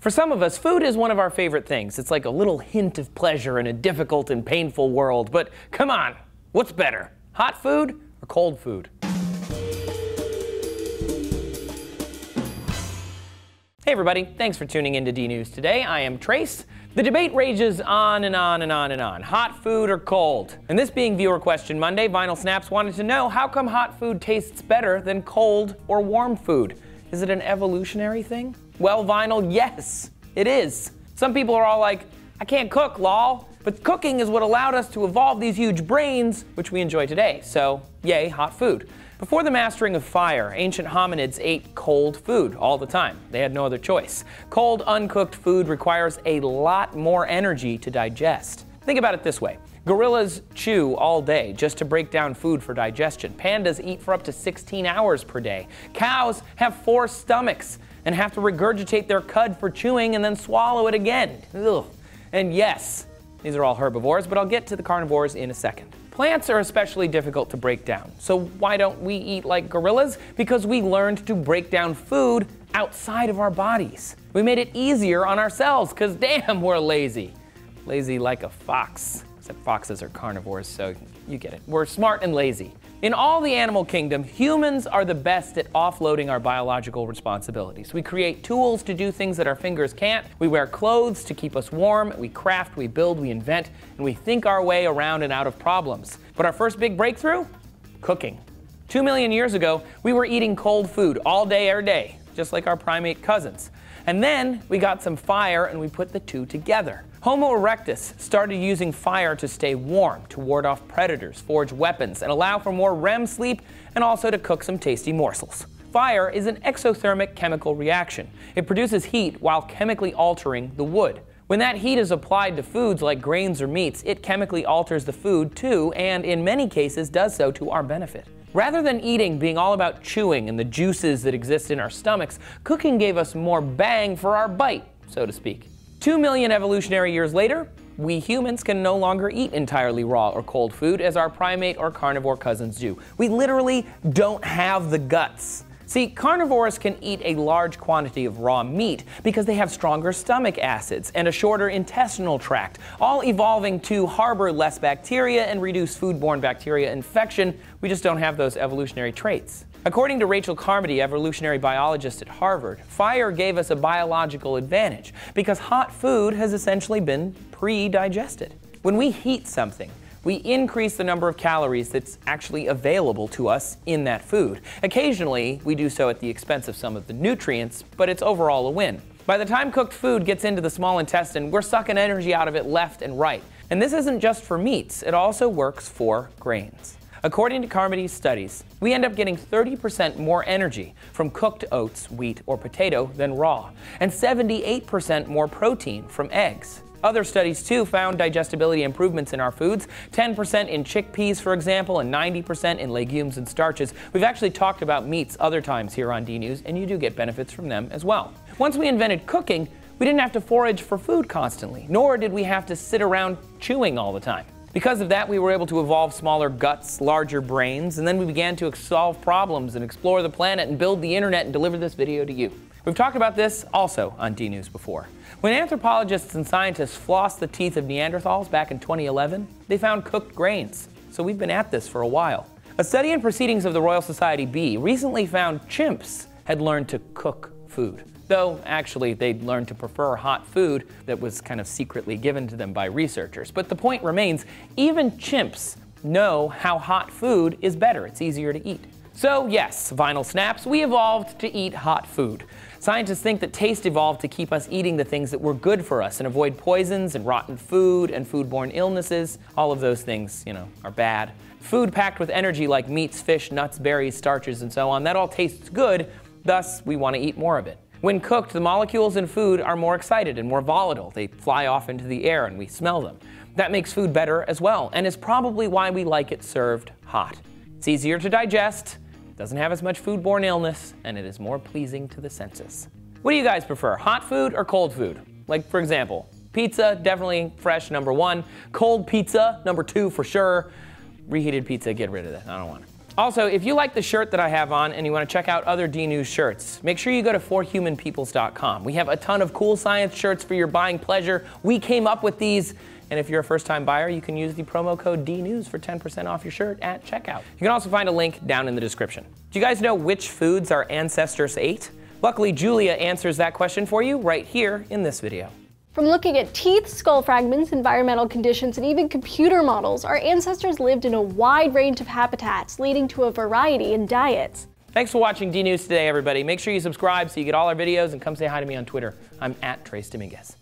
For some of us, food is one of our favorite things. It's like a little hint of pleasure in a difficult and painful world. But come on, what's better, hot food or cold food? Hey everybody, thanks for tuning in to D News today. I am Trace. The debate rages on and on and on and on. Hot food or cold? And this being viewer question Monday, Vinyl Snaps wanted to know how come hot food tastes better than cold or warm food? Is it an evolutionary thing? Well, Vinyl, yes, it is. Some people are all like, I can't cook, lol. But cooking is what allowed us to evolve these huge brains, which we enjoy today. So, yay, hot food. Before the mastering of fire, ancient hominids ate cold food all the time. They had no other choice. Cold, uncooked food requires a lot more energy to digest. Think about it this way gorillas chew all day just to break down food for digestion. Pandas eat for up to 16 hours per day. Cows have four stomachs and have to regurgitate their cud for chewing and then swallow it again. Ugh. And yes, these are all herbivores, but I'll get to the carnivores in a second. Plants are especially difficult to break down. So why don't we eat like gorillas? Because we learned to break down food outside of our bodies. We made it easier on ourselves because damn, we're lazy. Lazy like a fox. Except foxes are carnivores, so you get it. We're smart and lazy. In all the animal kingdom, humans are the best at offloading our biological responsibilities. We create tools to do things that our fingers can't. We wear clothes to keep us warm. We craft, we build, we invent, and we think our way around and out of problems. But our first big breakthrough? Cooking. Two million years ago, we were eating cold food all day, every day, just like our primate cousins. And then we got some fire and we put the two together. Homo erectus started using fire to stay warm, to ward off predators, forge weapons, and allow for more REM sleep, and also to cook some tasty morsels. Fire is an exothermic chemical reaction. It produces heat while chemically altering the wood. When that heat is applied to foods like grains or meats, it chemically alters the food too, and in many cases does so to our benefit. Rather than eating being all about chewing and the juices that exist in our stomachs, cooking gave us more bang for our bite, so to speak. Two million evolutionary years later, we humans can no longer eat entirely raw or cold food as our primate or carnivore cousins do. We literally don't have the guts. See, carnivores can eat a large quantity of raw meat because they have stronger stomach acids and a shorter intestinal tract, all evolving to harbor less bacteria and reduce foodborne bacteria infection. We just don't have those evolutionary traits. According to Rachel Carmody, evolutionary biologist at Harvard, fire gave us a biological advantage because hot food has essentially been pre digested. When we heat something, we increase the number of calories that's actually available to us in that food. Occasionally, we do so at the expense of some of the nutrients, but it's overall a win. By the time cooked food gets into the small intestine, we're sucking energy out of it left and right. And this isn't just for meats, it also works for grains. According to Carmody's studies, we end up getting 30% more energy from cooked oats, wheat, or potato than raw, and 78% more protein from eggs. Other studies, too, found digestibility improvements in our foods 10% in chickpeas, for example, and 90% in legumes and starches. We've actually talked about meats other times here on D News, and you do get benefits from them as well. Once we invented cooking, we didn't have to forage for food constantly, nor did we have to sit around chewing all the time. Because of that, we were able to evolve smaller guts, larger brains, and then we began to solve problems and explore the planet and build the internet and deliver this video to you. We've talked about this also on D News before. When anthropologists and scientists flossed the teeth of Neanderthals back in 2011, they found cooked grains. So we've been at this for a while. A study in Proceedings of the Royal Society B recently found chimps had learned to cook food though actually they'd learned to prefer hot food that was kind of secretly given to them by researchers. But the point remains even chimps know how hot food is better, it's easier to eat. So, yes, vinyl snaps, we evolved to eat hot food. Scientists think that taste evolved to keep us eating the things that were good for us and avoid poisons and rotten food and foodborne illnesses. All of those things, you know, are bad. Food packed with energy like meats, fish, nuts, berries, starches, and so on, that all tastes good, thus, we want to eat more of it. When cooked, the molecules in food are more excited and more volatile. They fly off into the air and we smell them. That makes food better as well, and is probably why we like it served hot. It's easier to digest, doesn't have as much foodborne illness, and it is more pleasing to the senses. What do you guys prefer, hot food or cold food? Like, for example, pizza, definitely fresh, number one. Cold pizza, number two for sure. Reheated pizza, get rid of that. I don't want it. Also, if you like the shirt that I have on and you want to check out other D News shirts, make sure you go to forhumanpeoples.com. We have a ton of cool science shirts for your buying pleasure. We came up with these. And if you're a first time buyer, you can use the promo code DNews for 10% off your shirt at checkout. You can also find a link down in the description. Do you guys know which foods our ancestors ate? Luckily, Julia answers that question for you right here in this video. From looking at teeth, skull fragments, environmental conditions, and even computer models, our ancestors lived in a wide range of habitats, leading to a variety in diets. Thanks for watching D News today, everybody. Make sure you subscribe so you get all our videos and come say hi to me on Twitter. I'm at Trace Dominguez.